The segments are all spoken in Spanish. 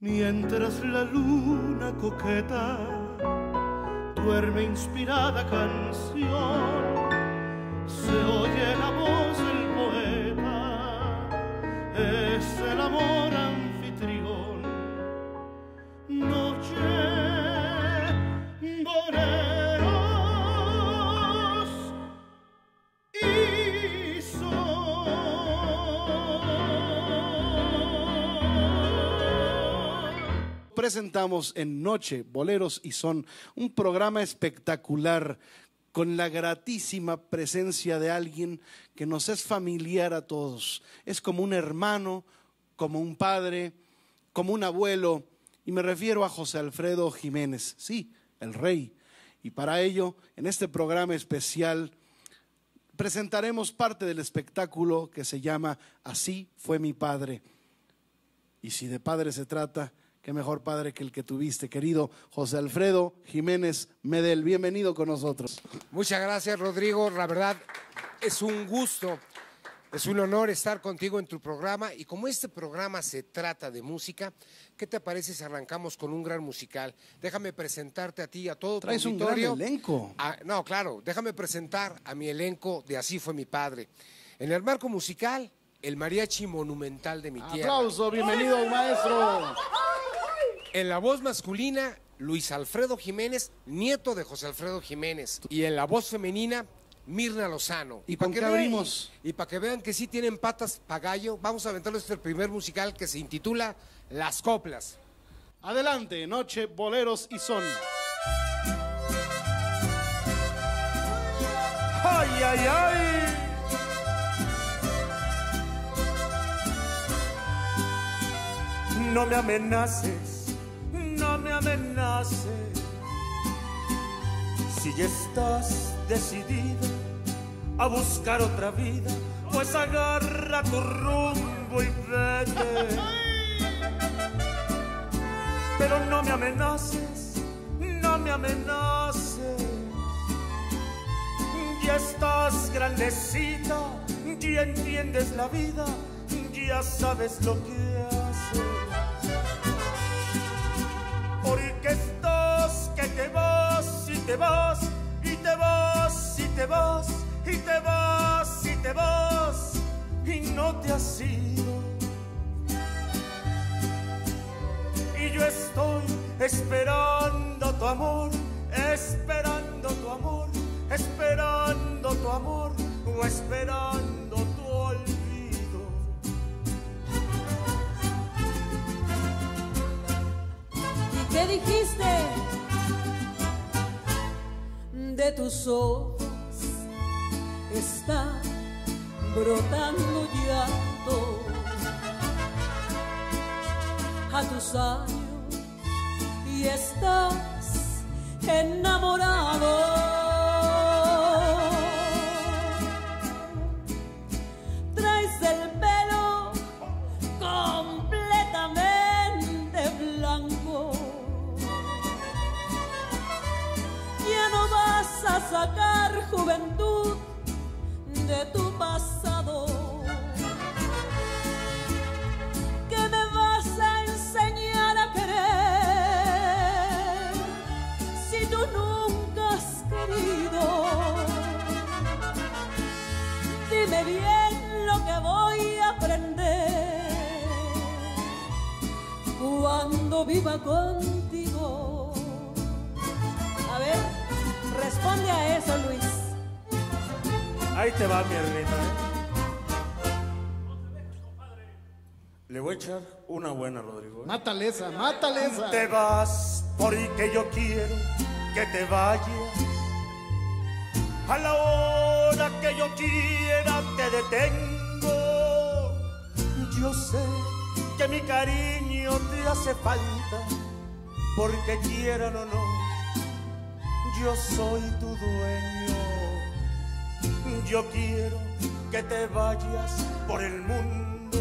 Mientras la luna coqueta duerme inspirada canción, se oye la voz presentamos en Noche, Boleros y Son, un programa espectacular con la gratísima presencia de alguien que nos es familiar a todos. Es como un hermano, como un padre, como un abuelo, y me refiero a José Alfredo Jiménez, sí, el rey. Y para ello, en este programa especial, presentaremos parte del espectáculo que se llama Así fue mi padre. Y si de padre se trata, qué mejor padre que el que tuviste, querido José Alfredo Jiménez Medel. Bienvenido con nosotros. Muchas gracias, Rodrigo. La verdad, es un gusto, es un honor estar contigo en tu programa. Y como este programa se trata de música, ¿qué te parece si arrancamos con un gran musical? Déjame presentarte a ti y a todo tu Traes un gran auditorio. elenco. Ah, no, claro, déjame presentar a mi elenco de Así fue mi padre. En el marco musical, el mariachi monumental de mi tierra. Aplauso, bienvenido maestro. En la voz masculina, Luis Alfredo Jiménez, nieto de José Alfredo Jiménez. Y en la voz femenina, Mirna Lozano. ¿Y pa' con que qué vean- abrimos? Y para que vean que sí tienen patas pa' gallo, vamos a aventarles el primer musical que se intitula Las Coplas. Adelante, Noche, Boleros y Son. Ay, ay, ay. No me amenaces, me. Si ya estás decidido a buscar otra vida, pues agarra tu rumbo y vete. Pero no me amenaces, no me amenaces. Ya estás grandecita, ya entiendes la vida, ya sabes lo que Porque estás que te vas y te vas y te vas y te vas y te vas y te vas y no te has ido. Y yo estoy esperando tu amor, esperando tu amor, esperando tu amor o esperando tu qué dijiste de tus ojos? Está brotando llanto a tus años y estás enamorado. Juventud de tu pasado. ¿Qué me vas a enseñar a querer si tú nunca has querido? Dime bien lo que voy a aprender cuando viva contigo. A ver, responde a eso, Luis. Ahí te va mi hermita. ¿eh? Le voy a echar una buena, Rodrigo. ¿eh? Mátale esa, mátale esa. Te vas porque yo quiero que te vayas. A la hora que yo quiera te detengo. Yo sé que mi cariño te hace falta, porque quieran o no, yo soy tu dueño. Yo quiero que te vayas por el mundo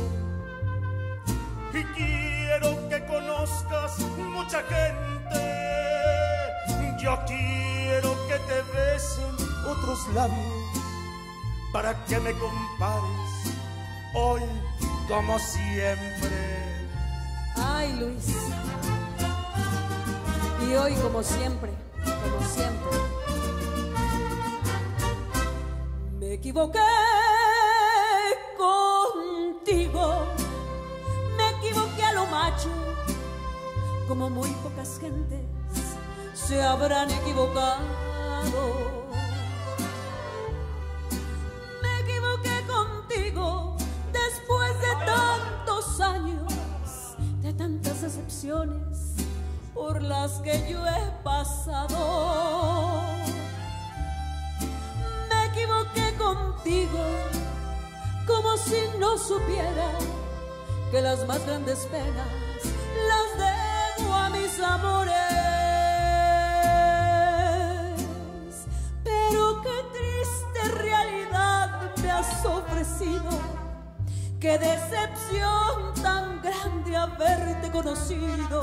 y quiero que conozcas mucha gente. Yo quiero que te besen otros labios para que me compares hoy como siempre. Ay, Luis. Y hoy, como siempre, como siempre, me equivoqué contigo. Me equivoqué a lo macho, como muy pocas gentes se habrán equivocado. Me equivoqué contigo después de tantos años, de tantas excepciones por las que yo he pasado. Contigo como si no supiera que las más grandes penas las debo a mis amores. Pero qué triste realidad me has ofrecido. Qué decepción tan grande haberte conocido.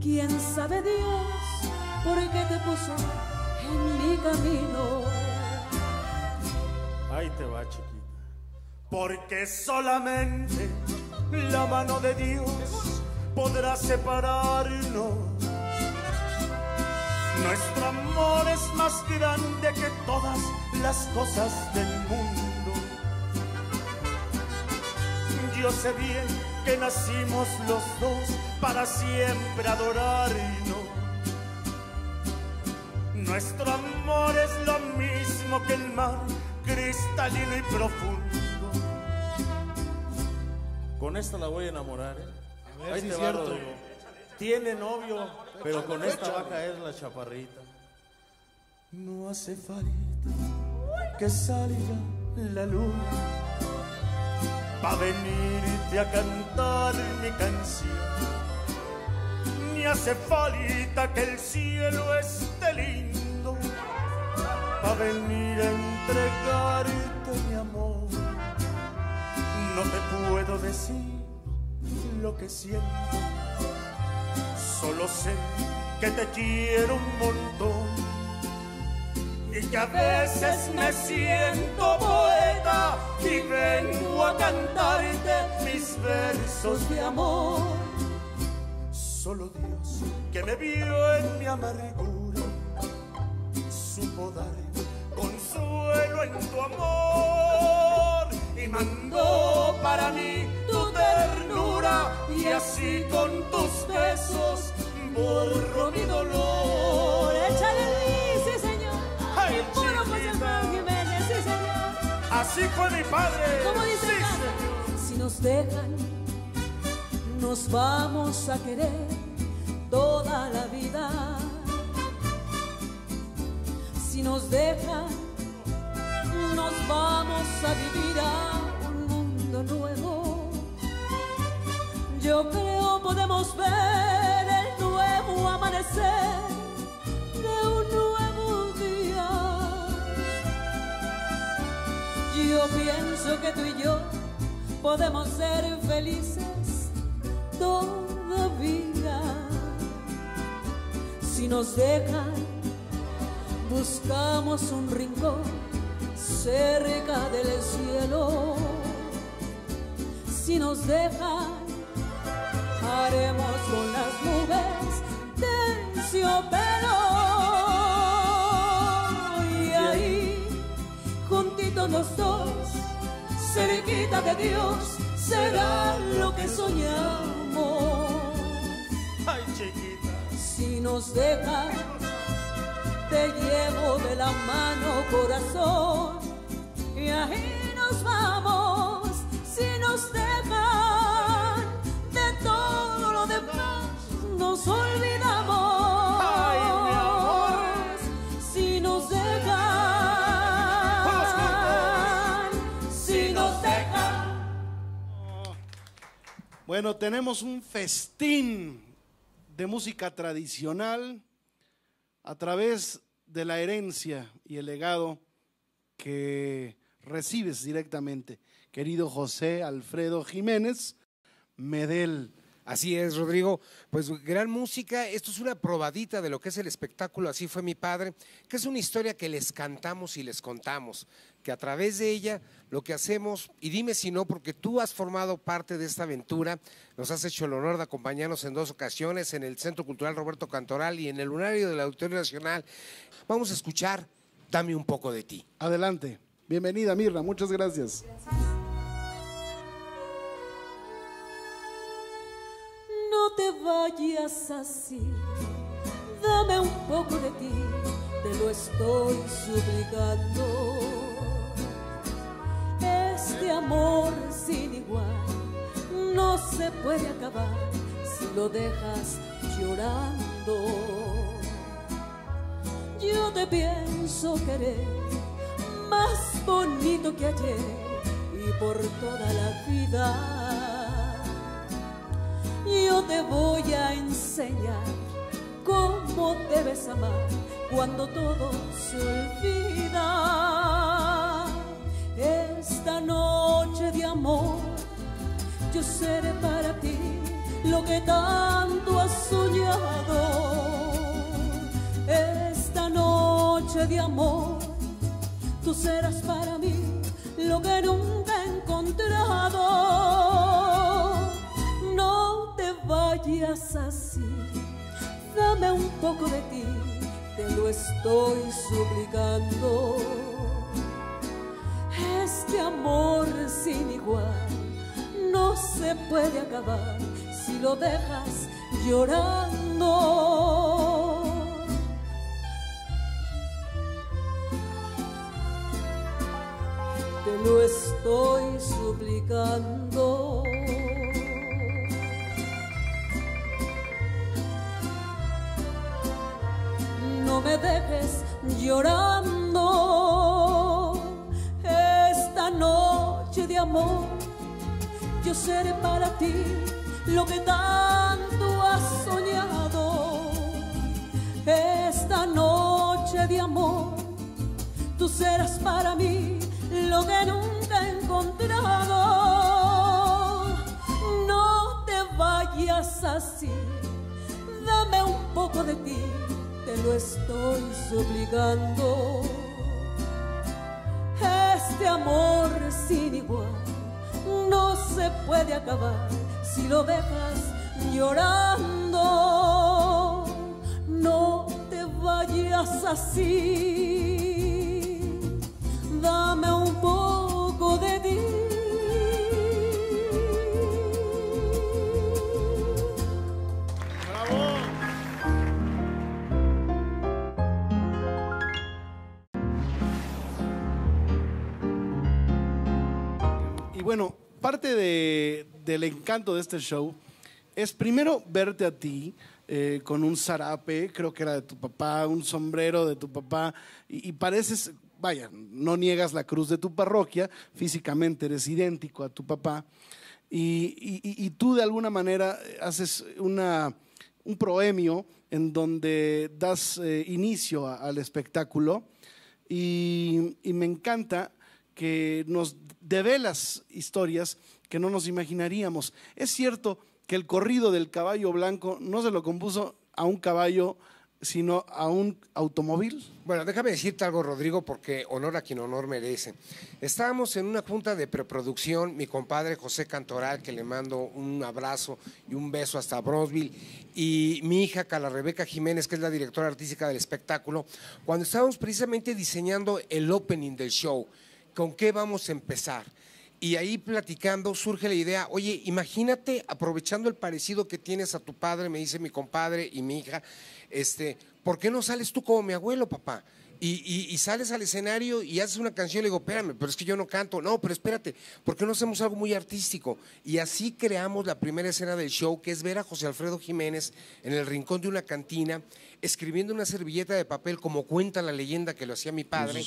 ¿Quién sabe Dios por qué te puso en mi camino? Ahí te va, chiquita. Porque solamente la mano de Dios podrá separarnos. Nuestro amor es más grande que todas las cosas del mundo. Yo sé bien que nacimos los dos para siempre adorarnos. Nuestro amor es lo mismo que el mar, cristalino y profundo. Con esta la voy a enamorar, ¿eh? ver Ahí si te es va, cierto. Rodrigo. Tiene novio, pero con esta va a caer la chaparrita. No hace falta que salga la luna pa' venirte a cantar mi canción. Ni hace falta que el cielo esté lindo pa' venir a entregarte mi amor. No te puedo decir lo que siento, solo sé que te quiero un montón y que a veces me siento poeta y vengo a cantarte mis versos de amor. Solo Dios que me vio en mi amargura supo dar consuelo en tu amor y mandó para mí tu ternura y así con tus besos borro mi dolor. Échale Luis, sí señor. Ay, puro José Jiménez, sí señor. Así fue mi padre. Como dice Sí, el canto, si nos dejan, nos vamos a querer toda la vida. Si nos dejan, nos vamos a vivir a un mundo nuevo. Yo creo podemos ver el nuevo amanecer de un nuevo día. Yo pienso que tú y yo podemos ser felices todavía. Si nos dejan, buscamos un rincón cerca del cielo. Si nos dejan, haremos con las nubes terciopelo. Y ahí juntitos los dos, cerquita de Dios, será lo que soñamos. Ay, chiquita. Si nos dejan, te llevo de la mano, corazón, y ahí nos vamos. Si nos dejan, de todo lo demás nos olvidamos. Ay, mi amor. Si nos dejan, si nos dejan. Bueno, tenemos un festín de música tradicional a través de la herencia y el legado que recibes directamente. Querido José Alfredo Jiménez, Medel, Así es, Rodrigo. Pues gran música. Esto es una probadita de lo que es el espectáculo Así fue mi padre, que es una historia que les cantamos y les contamos, que a través de ella lo que hacemos, y dime si no, porque tú has formado parte de esta aventura, nos has hecho el honor de acompañarnos en dos ocasiones en el Centro Cultural Roberto Cantoral y en el Lunario del Auditorio Nacional. Vamos a escuchar Dame un poco de ti. Adelante. Bienvenida, Mirna. Muchas gracias. No te vayas así, dame un poco de ti, te lo estoy suplicando. Este amor sin igual no se puede acabar si lo dejas llorando. Yo te pienso querer más bonito que ayer y por toda la vida yo te voy a enseñar cómo debes amar cuando todo se olvida. Esta noche de amor, yo seré para ti lo que tanto has soñado. Esta noche de amor, tú serás para mí lo que nunca he encontrado vayas así. Dame un poco de ti, te lo estoy suplicando. Este amor sin igual no se puede acabar si lo dejas llorando. Estoy suplicando. no me dejes llorando. Esta noche de amor, yo seré para ti lo que tanto has soñado. Esta noche de amor, tú serás para mí lo que nunca No te vayas así, dame un poco de ti te lo estoy suplicando. Este amor sin igual no se puede acabar si lo dejas llorando. No te vayas así, parte del encanto de este show es primero verte a ti eh, con un zarape, creo que era de tu papá, un sombrero de tu papá, y, pareces, vaya, no niegas la cruz de tu parroquia, físicamente eres idéntico a tu papá, y, tú de alguna manera haces un proemio en donde das eh, inicio al espectáculo, y me encanta que nos develas historias que no nos imaginaríamos. Es cierto que el corrido del caballo blanco no se lo compuso a un caballo, sino a un automóvil. Bueno, déjame decirte algo, Rodrigo, porque honor a quien honor merece. Estábamos en una junta de preproducción, mi compadre José Cantoral, que le mando un abrazo y un beso hasta Bronzeville, y mi hija Carla Rebeca Jiménez, que es la directora artística del espectáculo, cuando estábamos precisamente diseñando el opening del show. ¿Con qué vamos a empezar? Y ahí platicando surge la idea, oye, imagínate aprovechando el parecido que tienes a tu padre, me dice mi compadre y mi hija, este, ¿por qué no sales tú como mi abuelo, papá? Y, sales al escenario y haces una canción, le digo, espérame, pero es que yo no canto. No, pero espérate, ¿por qué no hacemos algo muy artístico? Y así creamos la primera escena del show, que es ver a José Alfredo Jiménez en el rincón de una cantina escribiendo una servilleta de papel, como cuenta la leyenda que lo hacía mi padre,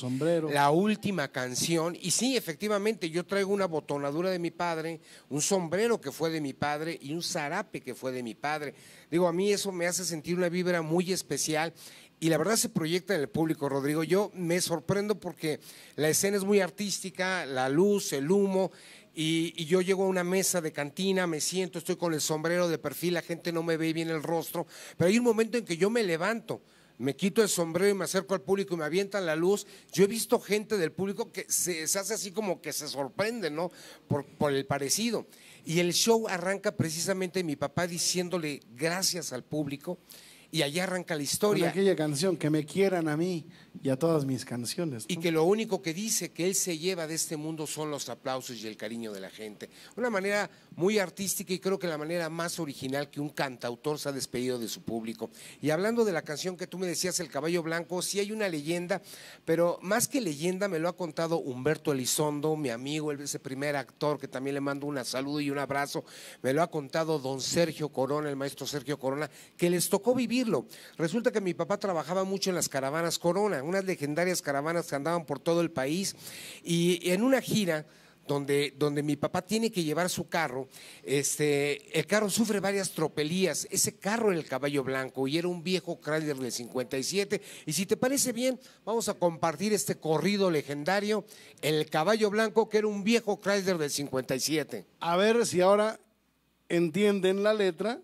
la última canción. Y sí, efectivamente, yo traigo una botonadura de mi padre, un sombrero que fue de mi padre y un zarape que fue de mi padre. Digo, a mí eso me hace sentir una vibra muy especial y la verdad se proyecta en el público, Rodrigo. Yo me sorprendo porque la escena es muy artística, la luz, el humo, Y, yo llego a una mesa de cantina, me siento, estoy con el sombrero de perfil, la gente no me ve bien el rostro, pero hay un momento en que yo me levanto, me quito el sombrero y me acerco al público y me avientan la luz. Yo he visto gente del público que se, hace así como que se sorprende, ¿no? Por el parecido. Y el show arranca precisamente mi papá diciéndole gracias al público y allá arranca la Con historia. aquella canción, que me quieran a mí y a todas mis canciones. Y que lo único que dice que él se lleva de este mundo son los aplausos y el cariño de la gente. Una manera muy artística y creo que la manera más original que un cantautor se ha despedido de su público. Y hablando de la canción que tú me decías, El Caballo Blanco, sí hay una leyenda, pero más que leyenda me lo ha contado Humberto Elizondo, mi amigo, ese primer actor que también le mando un saludo y un abrazo. Me lo ha contado don Sergio Corona, el maestro Sergio Corona, que les tocó vivirlo. Resulta que mi papá trabajaba mucho en las caravanas Corona, unas legendarias caravanas que andaban por todo el país. Y en una gira donde, donde mi papá tiene que llevar su carro, este, el carro sufre varias tropelías. Ese carro era el caballo blanco y era un viejo Chrysler del 57. Y si te parece bien, vamos a compartir este corrido legendario, el caballo blanco, que era un viejo Chrysler del 57. A ver si ahora entienden la letra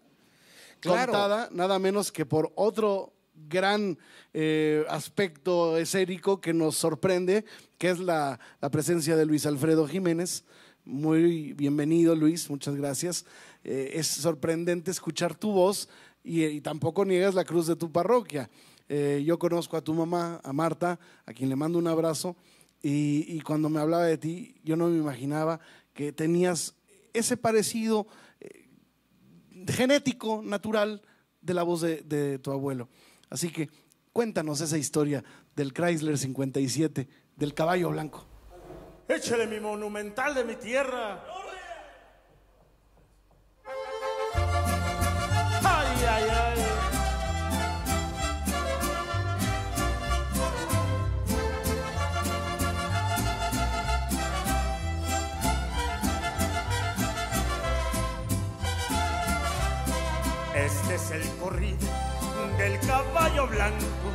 Claro. contada nada menos que por otro gran eh, aspecto escénico que nos sorprende, que es la, presencia de Luis Alfredo Jiménez. Muy bienvenido, Luis, muchas gracias. Eh, es sorprendente escuchar tu voz y, tampoco niegas la cruz de tu parroquia. Eh, yo conozco a tu mamá, a Marta, a quien le mando un abrazo, y, cuando me hablaba de ti, yo no me imaginaba que tenías ese parecido eh, genético, natural, de la voz de tu abuelo. Así que cuéntanos esa historia del Chrysler 57, del caballo blanco. Échale mi monumental de mi tierra. Este es el corrido del caballo blanco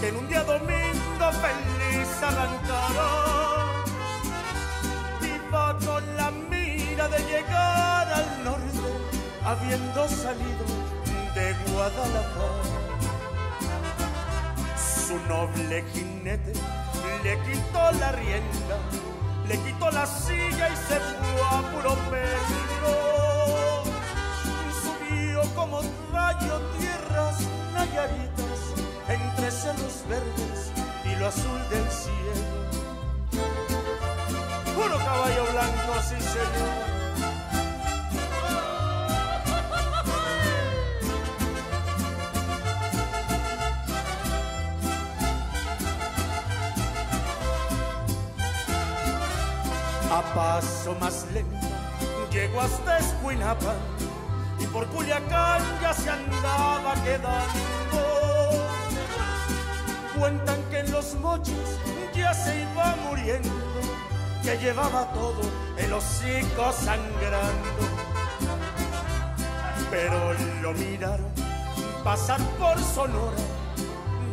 que en un día domingo feliz arrancará. Iba con la mira de llegar al norte, habiendo salido de Guadalajara. Su noble jinete le quitó la rienda, le quitó la silla y se fue a puro peligro. Como rayo tierras nayaritas entre cerros verdes y lo azul del cielo. Puro caballo blanco, sí señor. A paso más lento llegó hasta Escuinapa y por Culiacán ya se andaba quedando. Cuentan que en los mochis ya se iba muriendo, que llevaba todo el hocico sangrando. Pero lo miraron pasar por Sonora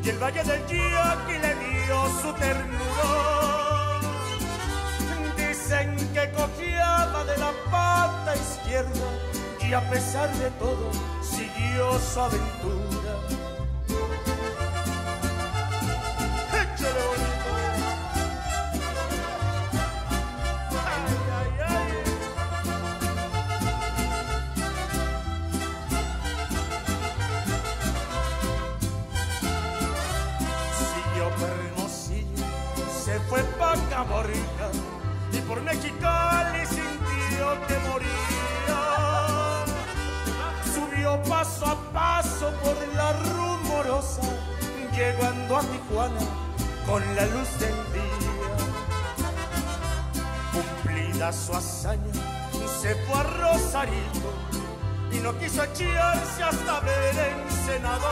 y el Valle del Yaqui le dio su ternura. Dicen que cojeaba de la pata izquierda y a pesar de todo siguió su aventura. Ay, ay, ay. Siguió Hermosillo, se fue pa' Caborca y por Mexicali sintió que moría. Paso a paso por la rumorosa, llegando a Tijuana con la luz del día. Cumplida su hazaña, se fue a Rosarito y no quiso echarse hasta ver Ensenador.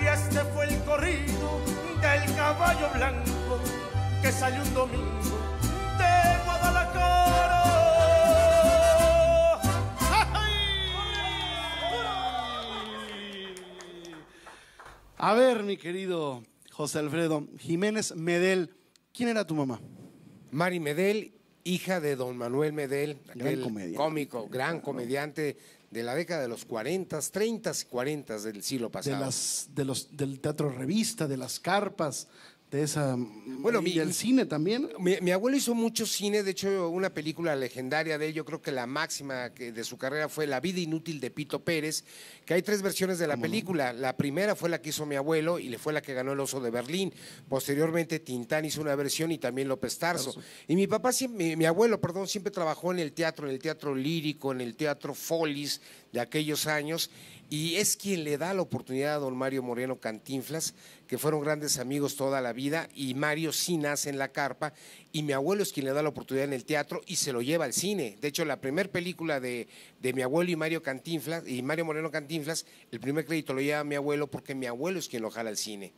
Y este fue el corrido del caballo blanco que salió un domingo A ver, mi querido José Alfredo Jiménez Medel, ¿quién era tu mamá? Mari Medel, hija de don Manuel Medel, Gran aquel comediante. cómico, gran comediante de la década de los 40, 30 y 40 del siglo de pasado. las, de los, del teatro revista, de las carpas, de esa. Bueno, y mi- del cine también. Mi, mi abuelo hizo mucho cine, de hecho una película legendaria de él, yo creo que la máxima que- de su carrera fue La vida inútil de Pito Pérez, que hay tres versiones de la película. La primera fue la que hizo mi abuelo y le fue la que ganó el Oso de Berlín. Posteriormente Tintán hizo una versión y también López Tarso. Y mi papá, mi, mi abuelo, perdón, siempre trabajó en el teatro, en el teatro lírico, en el teatro Folis de aquellos años. Y es quien le da la oportunidad a don Mario Moreno Cantinflas, que fueron grandes amigos toda la vida, y Mario sí nace en la carpa, y mi abuelo es quien le da la oportunidad en el teatro y se lo lleva al cine. De hecho, la primera película de, de mi abuelo y Mario Cantinflas, y Mario Moreno Cantinflas, el primer crédito lo lleva mi abuelo porque mi abuelo es quien lo jala al cine.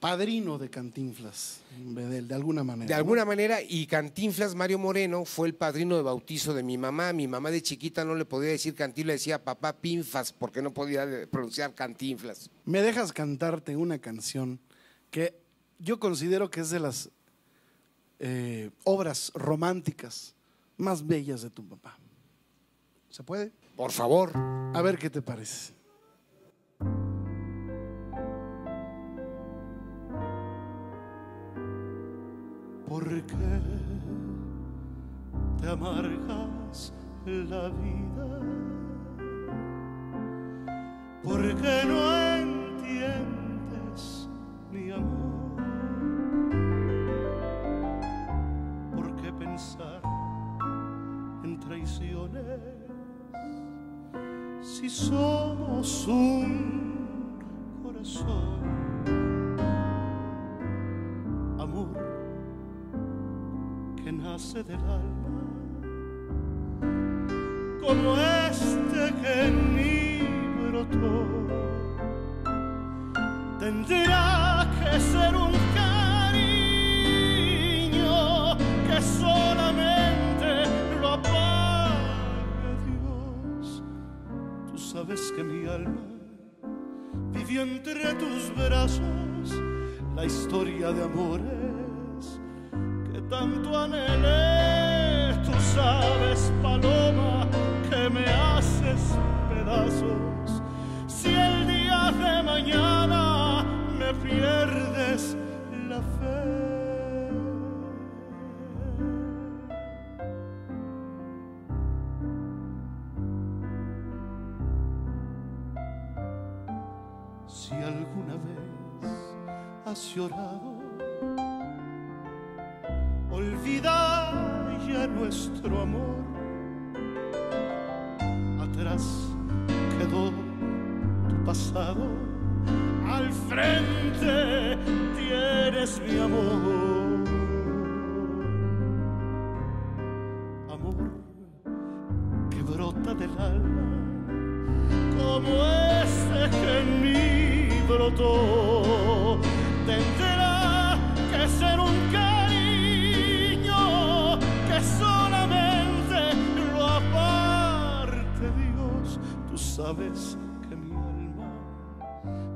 Padrino de Cantinflas, Bedel, de alguna manera. De ¿no? alguna manera, y Cantinflas, Mario Moreno, fue el padrino de bautizo de mi mamá. Mi mamá de chiquita no le podía decir Cantinflas, le decía papá Pinfas, porque no podía pronunciar Cantinflas. Me dejas cantarte una canción que yo considero que es de las eh, obras románticas más bellas de tu papá. ¿Se puede? Por favor. A ver qué te parece. ¿Por qué te amargas la vida? ¿Por qué no entiendes mi amor? ¿Por qué pensar en traiciones si somos un corazón? Del alma, como este que en mí brotó. Tendrá que ser un cariño que solamente lo apague Dios. Tú sabes que mi alma vivió entre tus brazos la historia de amores tanto anhelé. Tú sabes, paloma, que me haces pedazos. Si el día de mañana me pierdes la fe. Si alguna vez has llorado, olvida ya nuestro amor. Atrás quedó tu pasado, al frente tienes mi amor. Amor que brota del alma como este que en mí brotó. Sabes que mi alma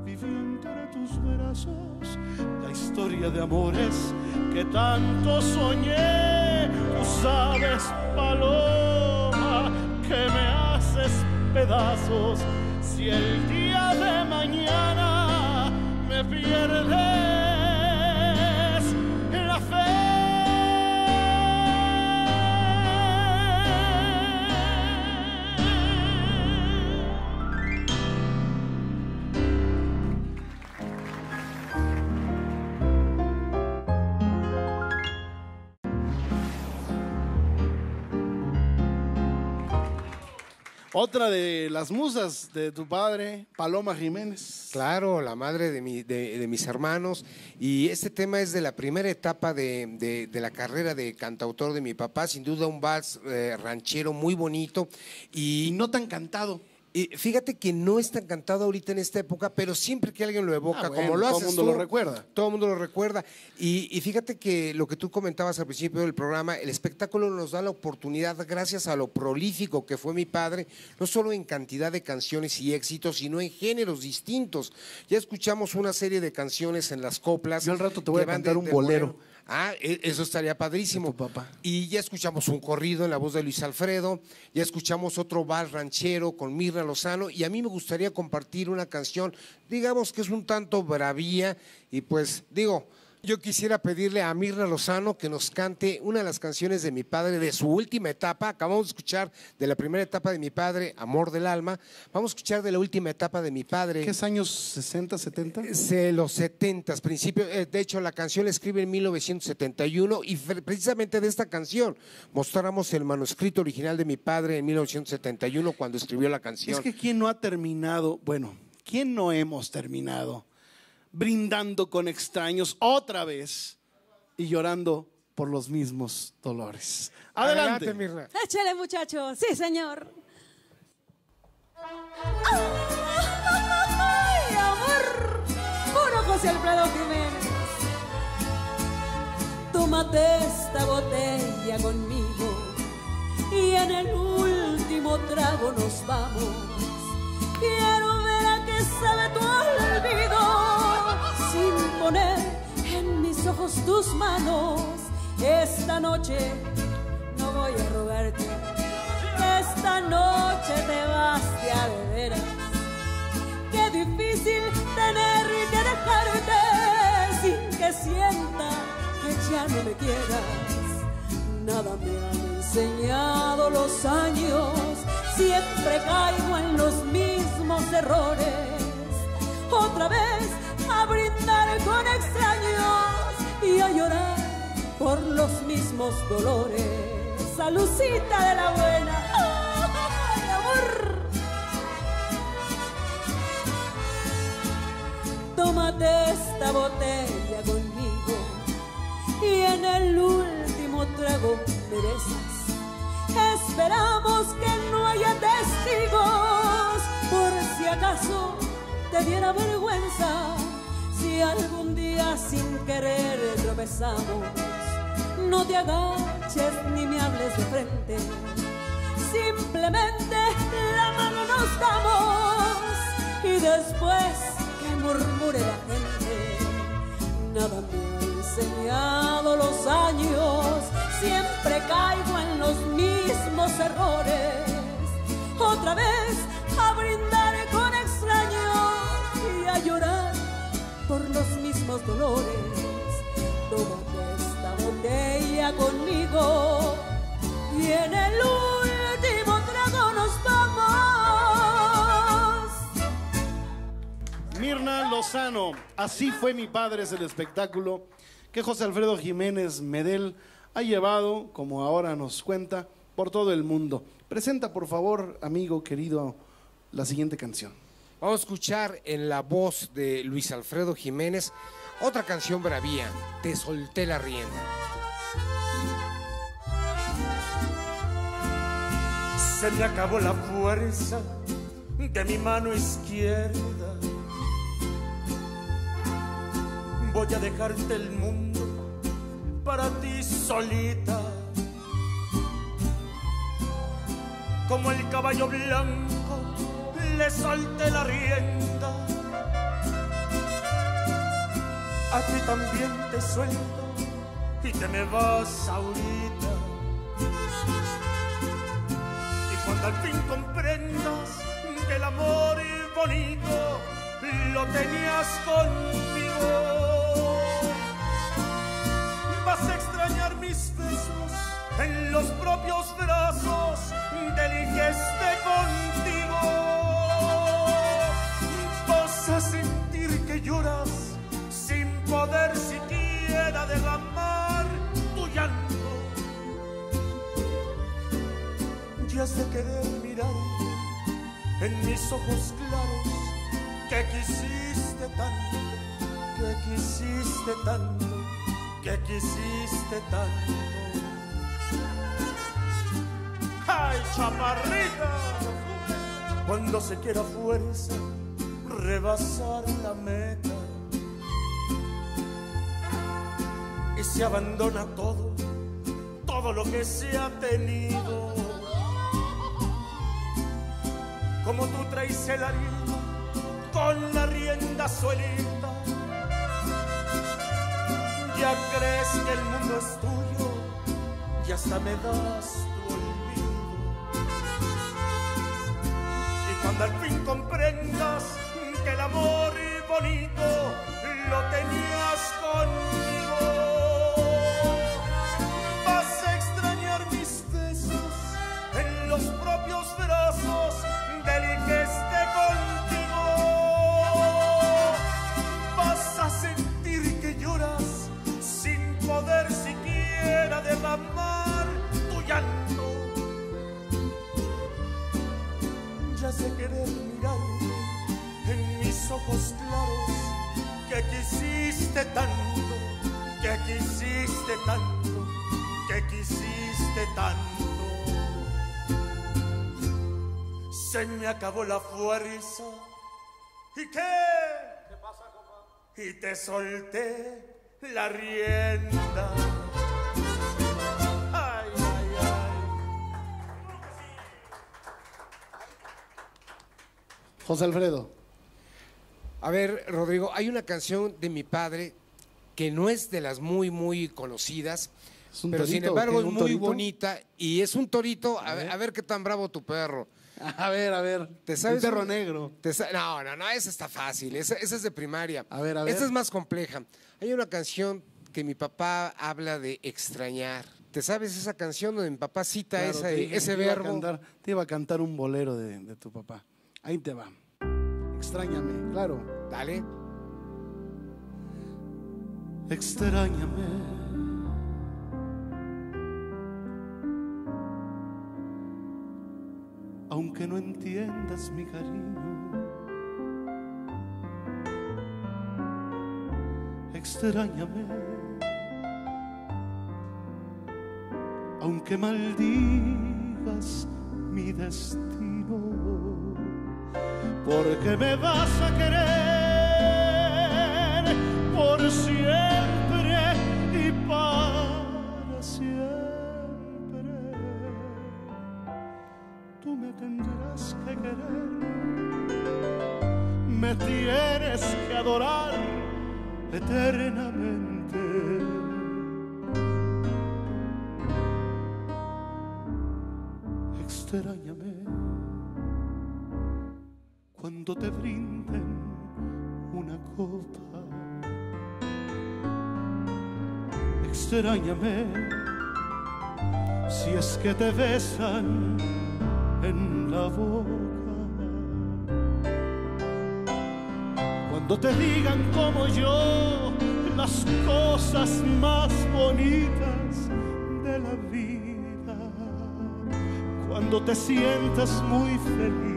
vivió entre tus brazos la historia de amores que tanto soñé. Tú sabes, paloma, que me haces pedazos si el día de mañana me pierdes Otra de las musas de tu padre, Paloma Jiménez. Claro, la madre de, mi- de- de mis hermanos. Y este tema es de la primera etapa de, de- de la carrera de cantautor de mi papá. Sin duda un vals eh, ranchero muy bonito. Y Y no tan cantado. Y fíjate que no es tan cantado ahorita en esta época, pero siempre que alguien lo evoca, Ah, bueno, como lo todo haces mundo tú, lo recuerda. Todo el mundo lo recuerda. Y, y fíjate que lo que tú comentabas al principio del programa, el espectáculo nos da la oportunidad, gracias a lo prolífico que fue mi padre, no solo en cantidad de canciones y éxitos, sino en géneros distintos. Ya escuchamos una serie de canciones en las coplas. Yo al rato te voy a cantar de- un bolero. Ah, e- eso estaría padrísimo. Papá. Y ya escuchamos un corrido en la voz de Luis Alfredo, ya escuchamos otro bar ranchero con Mirna Lozano y a mí me gustaría compartir una canción, digamos que es un tanto bravía y pues digo, yo quisiera pedirle a Mirna Lozano que nos cante una de las canciones de mi padre de su última etapa. Acabamos de escuchar de la primera etapa de mi padre, Amor del Alma. Vamos a escuchar de la última etapa de mi padre. ¿Qué es años 60, 70? de los 70, principios. eh, De hecho, la canción la escribe en 1971 y precisamente de esta canción mostramos el manuscrito original de mi padre en 1971 cuando escribió la canción. Es que ¿quién no ha terminado? Bueno, ¿quién no hemos terminado brindando con extraños otra vez y llorando por los mismos dolores? Adelante. Mirna. Échale, muchachos. Sí, señor. ¡Ay, amor! Puro José Alfredo Jiménez. Tómate esta botella conmigo y en el último trago nos vamos. Quiero ver a qué sabe tu olvido poner en mis ojos tus manos. Esta noche no voy a rogarte. Esta noche te vas de a veras. Qué difícil tener que dejarte sin que sienta que ya no me quieras. Nada me han enseñado los años, siempre caigo en los mismos errores. A brindar con extraños y a llorar por los mismos dolores. Salucita de la buena, ¡ay, amor! Tómate esta botella conmigo y en el último trago me besas. Esperamos que no haya testigos por si acaso te diera vergüenza si algún día sin querer tropezamos. No te agaches ni me hables de frente, simplemente la mano nos damos y después que murmure la gente, nada me ha enseñado los años, siempre caigo en los mismos errores, otra vez a brindar con extraños y a llorar por los mismos dolores. Tómate esta botella conmigo y en el último trago nos vamos. Mirna Lozano, así fue mi padre, es el espectáculo que José Alfredo Jiménez Medel ha llevado, como ahora nos cuenta, por todo el mundo. Presenta, por favor, amigo querido, la siguiente canción. Vamos a escuchar en la voz de Luis Alfredo Jiménez otra canción bravía, Te solté la rienda. Se me acabó la fuerza de mi mano izquierda. Voy a dejarte el mundo para ti solita. Como el caballo blanco le solté la rienda. A ti también te suelto y te me vas ahorita. Y cuando al fin comprendas que el amor bonito lo tenías conmigo, vas a extrañar mis besos en los propios brazos del que esté contigo. Lloras sin poder siquiera derramar tu llanto y has querer mirar en mis ojos claros que quisiste tanto, que quisiste tanto, que quisiste tanto. ¡Ay, chaparrita! Cuando se quiera fuerza rebasar la meta y se abandona todo, todo lo que se ha tenido. Como tú traes el harina con la rienda suelta, Ya crees que el mundo es tuyo y hasta me das tu olvido. Y cuando al fin comprendas que el amor bonito lo tenías conmigo, vas a extrañar mis besos en los propios brazos del que esté contigo. Vas a sentir que lloras sin poder siquiera derramar tu llanto. Ya sé querer mirarte ojos claros que quisiste tanto, que quisiste tanto, que quisiste tanto. Se me acabó la fuerza. ¿Y qué? ¿Qué pasa, compa? Y te solté la rienda. Ay, ay, ay. José Alfredo. A ver, Rodrigo, hay una canción de mi padre que no es de las muy, muy conocidas, ¿Es un pero sin torito embargo es ¿Un muy torito? bonita y es un torito. A, ver, a ver qué tan bravo tu perro. A ver, a ver. ¿Te sabes El perro un- negro. te sa- no, no, no, esa está fácil. Esa, esa es de primaria. A ver, a ver. Esta es más compleja. Hay una canción que mi papá habla de extrañar. ¿Te sabes esa canción donde mi papá cita Claro, esa- te dije ese te iba a verbo? cantar- te iba a cantar un bolero de, de tu papá. Ahí te va. Extrañame, claro. Dale. Extrañame. Aunque no entiendas mi cariño. Extrañame. Aunque maldigas mi destino. Porque me vas a querer por siempre y para siempre. Tú me tendrás que querer, me tienes que adorar eternamente. Cuando te brinden una copa. Extrañame si es que te besan en la boca. Cuando te digan como yo las cosas más bonitas de la vida. Cuando te sientas muy feliz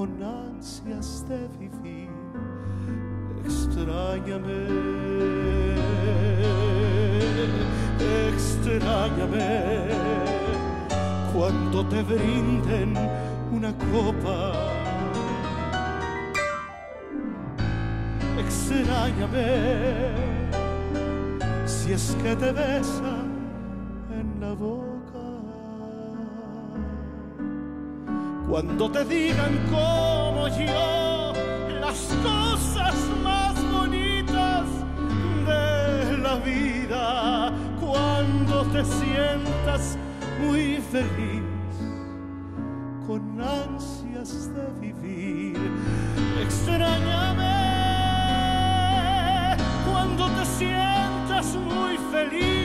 con ansias de vivir. Extrañame, extrañame cuando te brinden una copa. Extrañame si es que te besa en la boca cuando te digan como yo las cosas más bonitas de la vida, cuando te sientas muy feliz con ansias de vivir, extrañame. Cuando te sientas muy feliz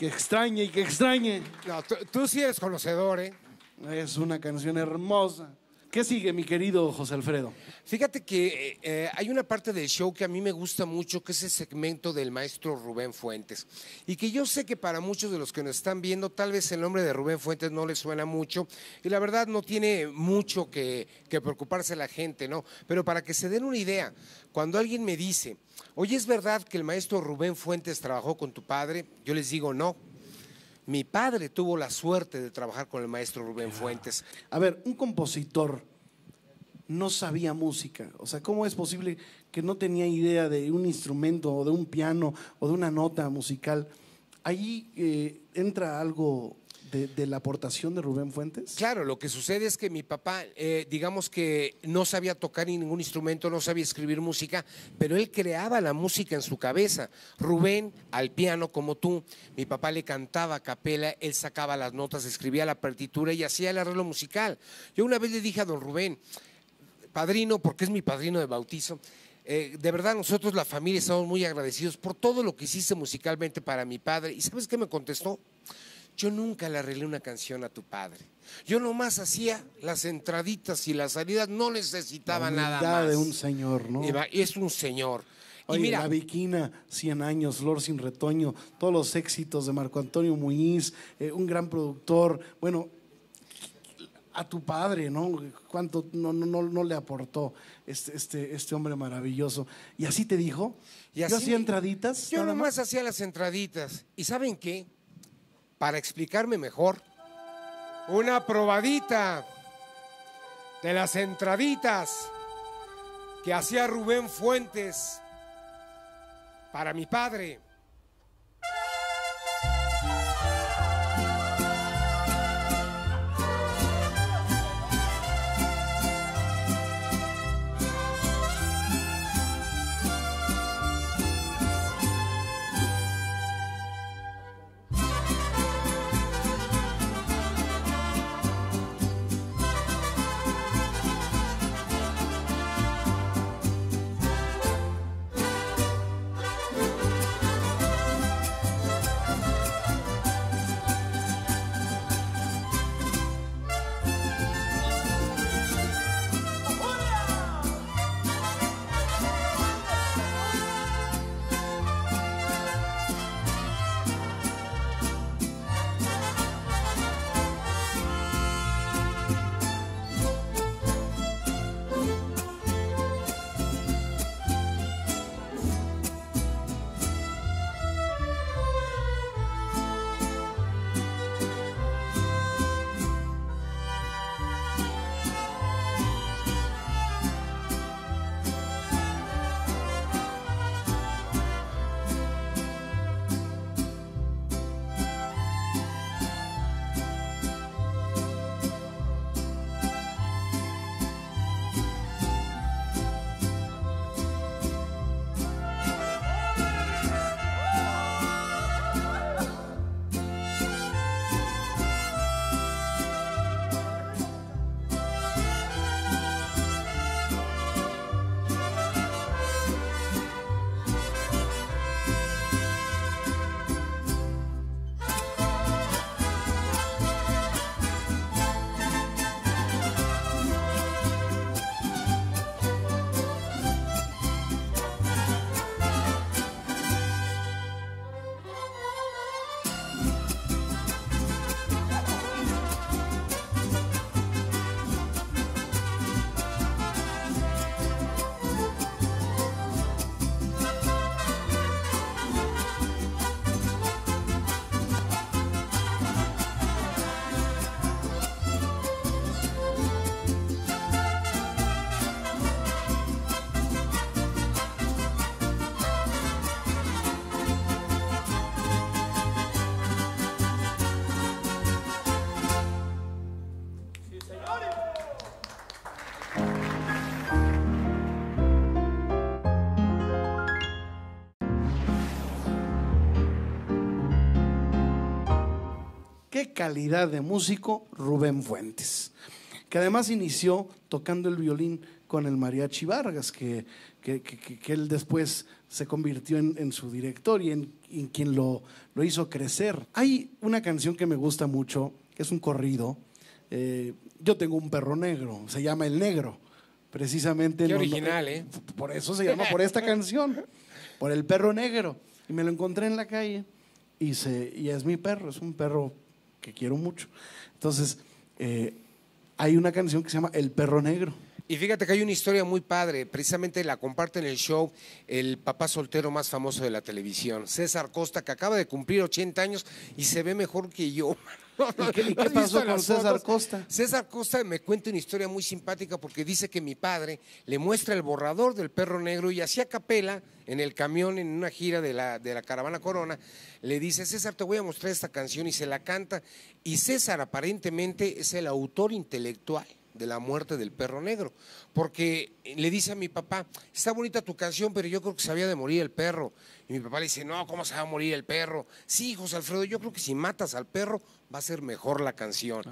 que extrañe, y que extrañe. No, tú, tú sí eres conocedor, ¿eh? Es una canción hermosa. ¿Qué sigue, mi querido José Alfredo? Fíjate que eh, hay una parte del show que a mí me gusta mucho, que es el segmento del maestro Rubén Fuentes. Y que yo sé que para muchos de los que nos están viendo, tal vez el nombre de Rubén Fuentes no les suena mucho. Y la verdad no tiene mucho que, que preocuparse la gente, ¿no? Pero para que se den una idea, cuando alguien me dice, oye, ¿es verdad que el maestro Rubén Fuentes trabajó con tu padre? Yo les digo, no. Mi padre tuvo la suerte de trabajar con el maestro Rubén Fuentes. A ver, un compositor no sabía música. O sea, ¿cómo es posible que no tenía idea de un instrumento o de un piano o de una nota musical? Ahí eh, entra algo de, la aportación de Rubén Fuentes. Claro, lo que sucede es que mi papá, eh, digamos que no sabía tocar ni ningún instrumento, no sabía escribir música, pero él creaba la música en su cabeza. Rubén al piano como tú, mi papá le cantaba a capela, él sacaba las notas, escribía la partitura y hacía el arreglo musical. Yo una vez le dije a don Rubén, padrino, porque es mi padrino de bautizo, eh, de verdad nosotros la familia estamos muy agradecidos por todo lo que hiciste musicalmente para mi padre. ¿Y sabes qué me contestó? Yo nunca le arreglé una canción a tu padre. Yo nomás hacía las entraditas y las salidas, no necesitaba La nada más. de un señor, ¿no? Es un señor. Oye, y mira, La Viquina, 100 años, Flor sin retoño, todos los éxitos de Marco Antonio Muñiz, eh, un gran productor. Bueno, a tu padre, ¿no? ¿Cuánto no, no, no, no le aportó este, este, este hombre maravilloso? ¿Y así te dijo? Y ¿Yo así- hacía entraditas? yo nomás más? hacía las entraditas. ¿Y saben qué? Para explicarme mejor, una probadita de las entraditas que hacía Rubén Fuentes para mi padre. Qué calidad de músico Rubén Fuentes, que además inició tocando el violín con el Mariachi Vargas, que, que, que- que- él después se convirtió en, en su director y en, en quien lo, lo hizo crecer. Hay una canción que me gusta mucho, que es un corrido. eh, yo tengo un perro negro, se llama El Negro, precisamente. Qué no- no- original, ¿eh? Por eso se llama, por esta canción, por el perro negro. Y me lo encontré en la calle y, se, y es mi perro, es un perro que quiero mucho. Entonces, eh, hay una canción que se llama El perro negro. Y fíjate que hay una historia muy padre, precisamente la comparte en el show el papá soltero más famoso de la televisión, César Costa, que acaba de cumplir 80 años y se ve mejor que yo. ¿Y qué, y qué ¿Has pasó con César? Costa? César Costa me cuenta una historia muy simpática porque dice que mi padre le muestra el borrador del perro negro y hacía capela en el camión en una gira de la, de la caravana Corona. Le dice, César, te voy a mostrar esta canción y se la canta. Y César aparentemente es el autor intelectual de la muerte del perro negro, porque le dice a mi papá, está bonita tu canción, pero yo creo que se había de morir el perro. Y mi papá le dice, no, ¿cómo se va a morir el perro? Sí, José Alfredo, yo creo que si matas al perro va a ser mejor la canción.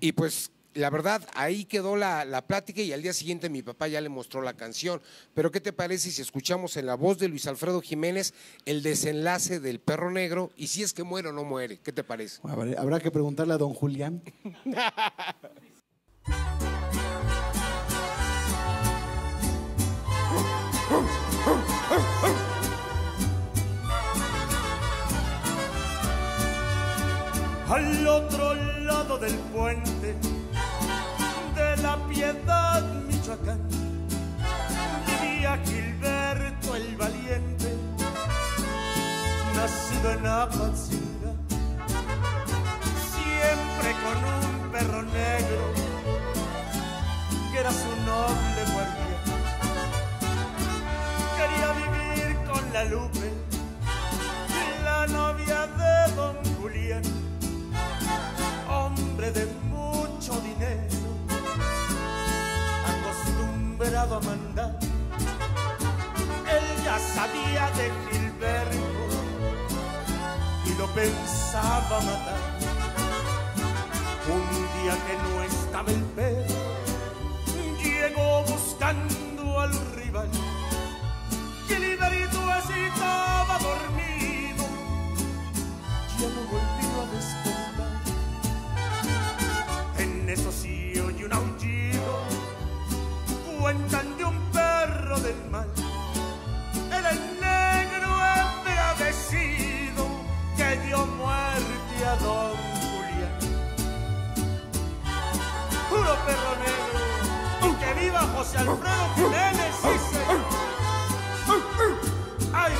Y pues la verdad, ahí quedó la, la plática y al día siguiente mi papá ya le mostró la canción. Pero ¿qué te parece si escuchamos en la voz de Luis Alfredo Jiménez el desenlace del perro negro y si es que muere o no muere? ¿Qué te parece? Habrá habrá que preguntarle a don Julián. al otro lado del puente de la piedad Michoacán. Vivía Gilberto el valiente nacido en Apatzingán. Siempre con un perro negro que era su noble guardián. Quería vivir con la Lupe la novia de don Julián de mucho dinero, acostumbrado a mandar. Él ya sabía de Gilberto y lo pensaba matar. Un día que no estaba el perro, llegó buscando al rival. Gilberto estaba dormido, ya no volvió a despertar. Eso sí oye un aullido, cuentan de un perro del mal. Era el negro embravecido que dio muerte a don Julián. Puro perro negro, que viva José Alfredo Jiménez, sí señor. Ay,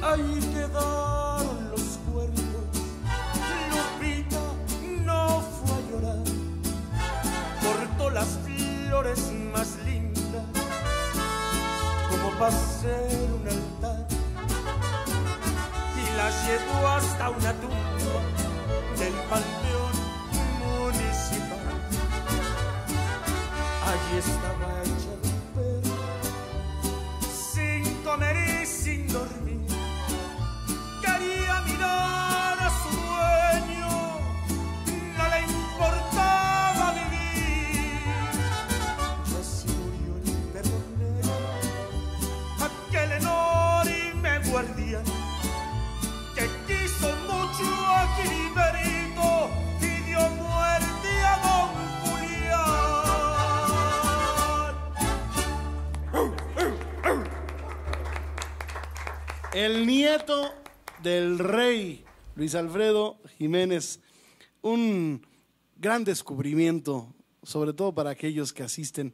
no. Ahí quedaron hasta una tumba del rey Luis Alfredo Jiménez, un gran descubrimiento, sobre todo para aquellos que asisten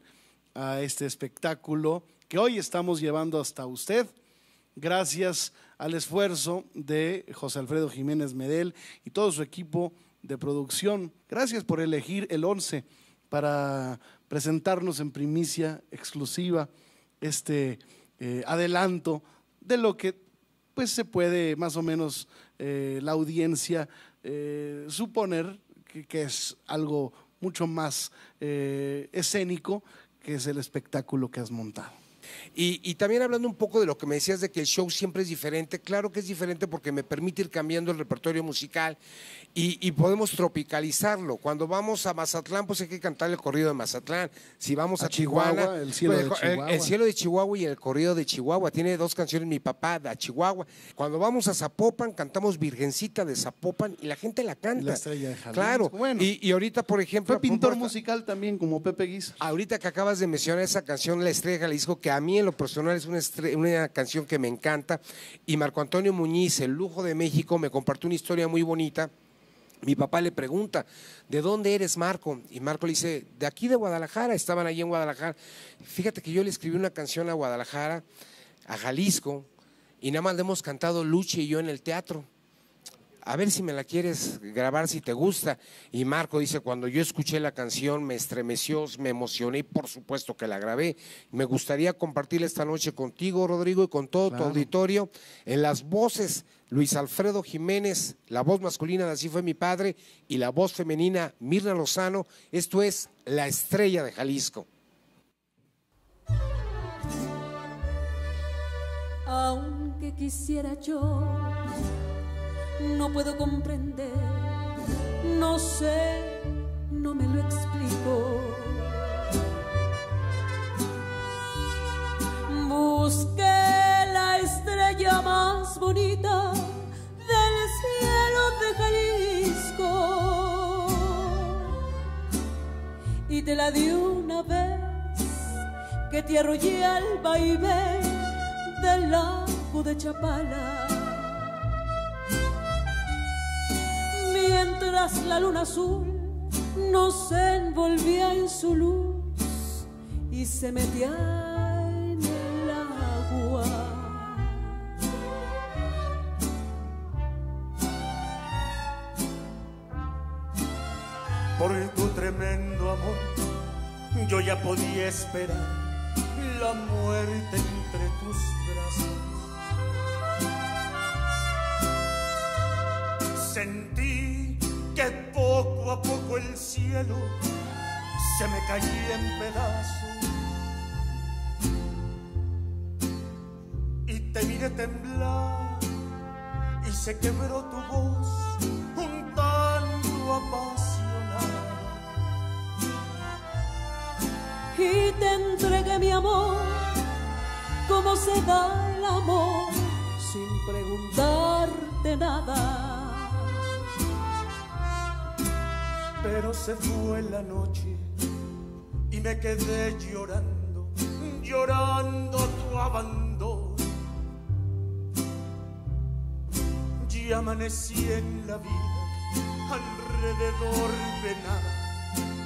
a este espectáculo que hoy estamos llevando hasta usted, gracias al esfuerzo de José Alfredo Jiménez Medel y todo su equipo de producción. Gracias por elegir el 11 para presentarnos en primicia exclusiva este eh, adelanto de lo que pues se puede más o menos eh, la audiencia eh, suponer que, que es algo mucho más eh, escénico que es el espectáculo que has montado. Y, y también hablando un poco de lo que me decías de que el show siempre es diferente, claro que es diferente porque me permite ir cambiando el repertorio musical y, y podemos tropicalizarlo. Cuando vamos a Mazatlán, pues hay que cantar el corrido de Mazatlán. Si vamos a, A Chihuahua, el cielo pues, de Chihuahua. El, cielo de Chihuahua y el corrido de Chihuahua. Tiene dos canciones mi papá, de Chihuahua. Cuando vamos a Zapopan, cantamos Virgencita de Zapopan y la gente la canta. La estrella de Jalisco. Claro. Bueno. y, y ahorita, por ejemplo... Fue pintor musical también como Pepe Guisa. Ahorita que acabas de mencionar esa canción, La Estrella de Jalisco, que a mí en lo personal es una, una canción que me encanta, y Marco Antonio Muñiz, El Lujo de México, me compartió una historia muy bonita mi papá le pregunta, ¿de dónde eres Marco? Y Marco le dice, de aquí de Guadalajara, estaban allí en Guadalajara. Fíjate que yo le escribí una canción a Guadalajara, a Jalisco, y nada más le hemos cantado Luche y yo en el teatro a ver si me la quieres grabar, si te gusta. Y Marco dice, cuando yo escuché la canción me estremeció, me emocioné y por supuesto que la grabé. Me gustaría compartirla esta noche contigo, Rodrigo, y con todo tu auditorio. En las voces, Luis Alfredo Jiménez, la voz masculina de Así fue mi padre, y la voz femenina, Mirna Lozano. Esto es La Estrella de Jalisco. Aunque quisiera yo no puedo comprender, no sé, no me lo explico. Busqué la estrella más bonita del cielo de Jalisco. Y te la di una vez que te arrollé al vaivén del lago de Chapala mientras la luna azul nos envolvía en su luz y se metía en el agua. Por tu tremendo amor, yo ya podía esperar la muerte entre tus brazos. A poco el cielo se me caía en pedazos. Y te miré temblar y se quebró tu voz un tanto apasionado. Y te entregué mi amor, como se da el amor, sin preguntarte nada. Pero se fue la noche y me quedé llorando, llorando tu abandono. Y amanecí en la vida, alrededor de nada,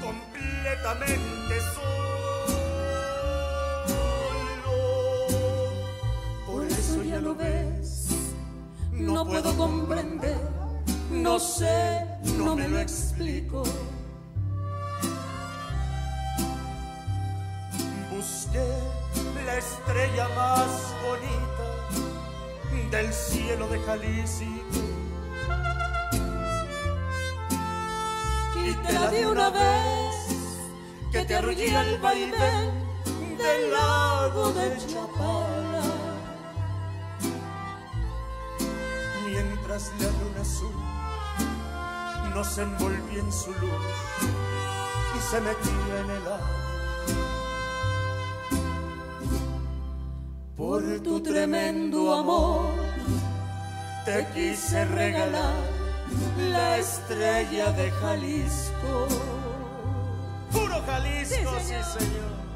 completamente solo. Lo explico. Busqué la estrella más bonita del cielo de Jalisco Y te la di una vez que te arrullé al vaivén del lago de Chapala. mientras la luna azul nos envolvía en su luz y se metía en el agua. Por tu tremendo amor te quise regalar la estrella de Jalisco. Puro Jalisco, sí señor.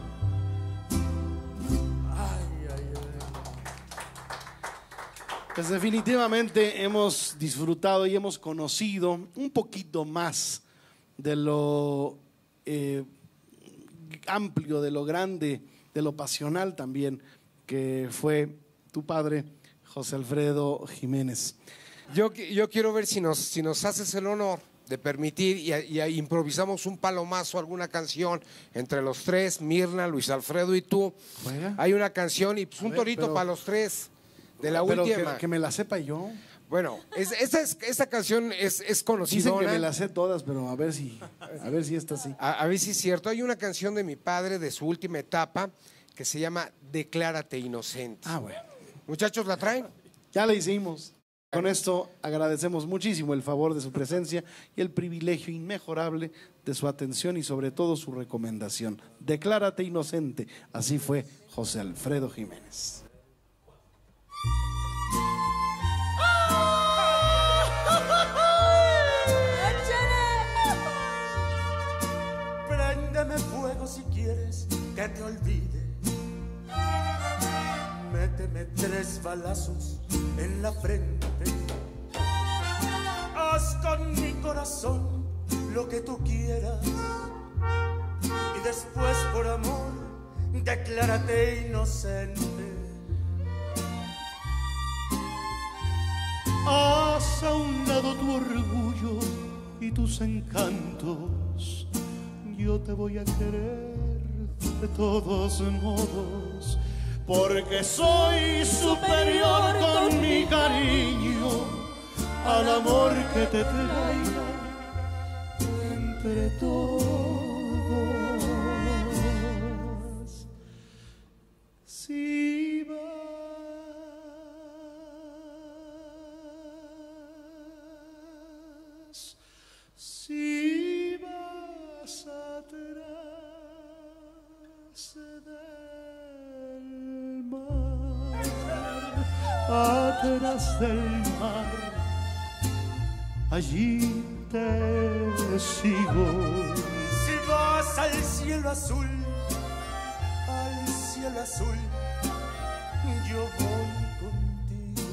Pues definitivamente hemos disfrutado y hemos conocido un poquito más de lo eh, amplio, de lo grande, de lo pasional también que fue tu padre, José Alfredo Jiménez. Yo, yo quiero ver si nos, si nos haces el honor de permitir y, y improvisamos un palomazo, alguna canción entre los tres, Mirna, Luis Alfredo y tú. Juega. Hay una canción y pues, un ver, torito pero- para los tres de la Pero última. que, que me la sepa yo. Bueno, es- esta, es- esta canción es, es Dicen conocida. que me las sé todas, pero a ver si, a ver si esta sí. A, a ver si es cierto. Hay una canción de mi padre de su última etapa que se llama Declárate inocente. Ah, bueno. Muchachos, ¿la traen? Ya la hicimos. Con esto agradecemos muchísimo el favor de su presencia y el privilegio inmejorable de su atención y sobre todo su recomendación. Declárate inocente. Así fue José Alfredo Jiménez. Tres balazos en la frente. Haz con mi corazón lo que tú quieras y después por amor declárate inocente. Haz a un lado tu orgullo y tus encantos. Yo te voy a querer de todos modos, porque soy superior con mi cariño al amor que te traiga entre todos. Atrás del mar, allí te sigo. Si vas al cielo azul, al cielo azul, yo voy contigo.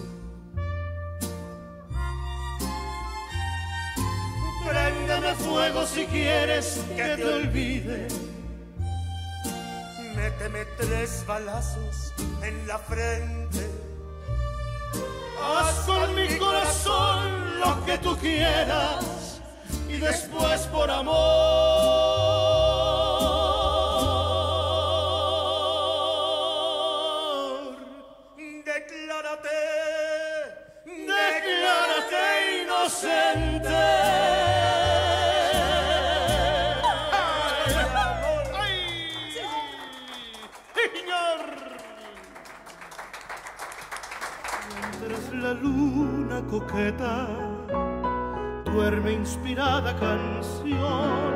Préndeme fuego si quieres que te olvide. Méteme tres balazos en la frente. Haz con mi corazón lo que tú quieras y después por amor. Luna coqueta duerme inspirada canción,